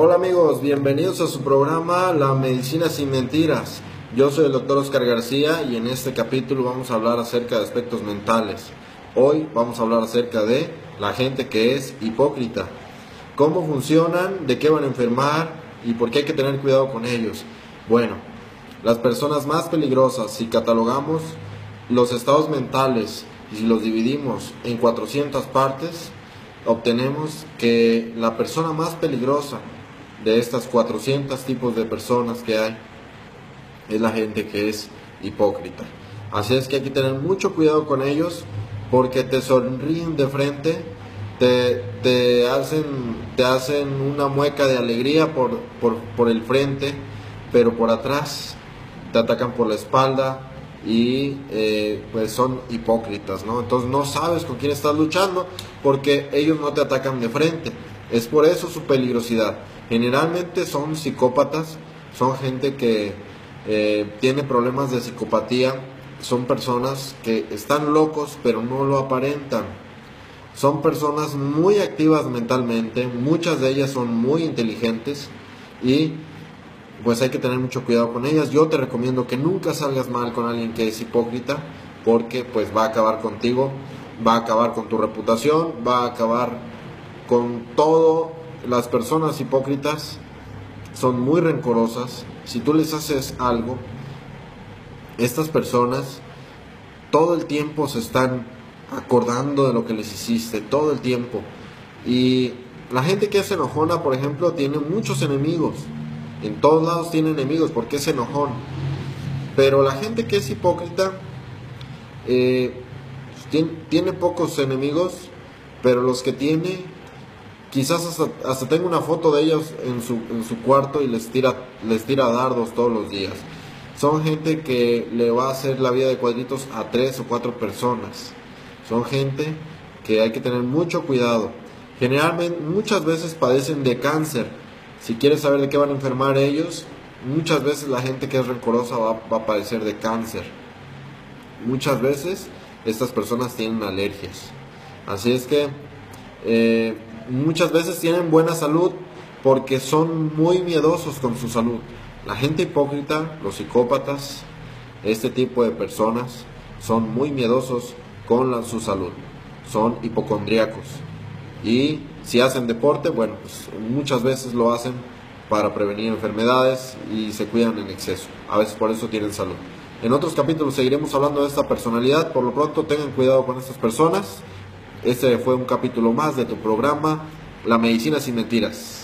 Hola amigos, bienvenidos a su programa La Medicina sin Mentiras. Yo soy el doctor Oscar García y en este capítulo vamos a hablar acerca de aspectos mentales. Hoy vamos a hablar acerca de la gente que es hipócrita. Cómo funcionan, de qué van a enfermar y por qué hay que tener cuidado con ellos. Bueno, las personas más peligrosas, si catalogamos los estados mentales y si los dividimos en 400 partes, obtenemos que la persona más peligrosa de estas 400 tipos de personas que hay es la gente que es hipócrita. Así es que hay que tener mucho cuidado con ellos porque te sonríen de frente, te, te hacen, te hacen una mueca de alegría por, por, por el frente, pero por atrás te atacan por la espalda y eh, pues son hipócritas, ¿no? Entonces no sabes con quién estás luchando porque ellos no te atacan de frente. Es por eso su peligrosidad. Generalmente son psicópatas, son gente que eh, tiene problemas de psicopatía, son personas que están locos pero no lo aparentan. Son personas muy activas mentalmente, muchas de ellas son muy inteligentes y pues hay que tener mucho cuidado con ellas. Yo te recomiendo que nunca salgas mal con alguien que es hipócrita porque pues va a acabar contigo, va a acabar con tu reputación, va a acabar con todo. Las personas hipócritas son muy rencorosas. Si tú les haces algo, estas personas todo el tiempo se están acordando de lo que les hiciste, todo el tiempo. Y la gente que es enojona, por ejemplo, tiene muchos enemigos. En todos lados tiene enemigos porque es enojón. Pero la gente que es hipócrita eh, tiene, tiene, pocos enemigos, pero los que tiene, quizás hasta, hasta tenga una foto de ellos en su, en su cuarto y les tira, les tira dardos todos los días. Son gente que le va a hacer la vida de cuadritos a tres o cuatro personas. Son gente que hay que tener mucho cuidado. Generalmente, muchas veces padecen de cáncer si quieres saber de qué van a enfermar ellos, muchas veces la gente que es rencorosa va, a padecer de cáncer. Muchas veces estas personas tienen alergias. Así es que eh, muchas veces tienen buena salud porque son muy miedosos con su salud. La gente hipócrita, los psicópatas, este tipo de personas son muy miedosos con su salud. Son hipocondríacos. Y si hacen deporte, bueno, pues muchas veces lo hacen para prevenir enfermedades y se cuidan en exceso. A veces por eso tienen salud. En otros capítulos seguiremos hablando de esta personalidad. Por lo pronto tengan cuidado con estas personas. Este fue un capítulo más de tu programa La Medicina sin Mentiras.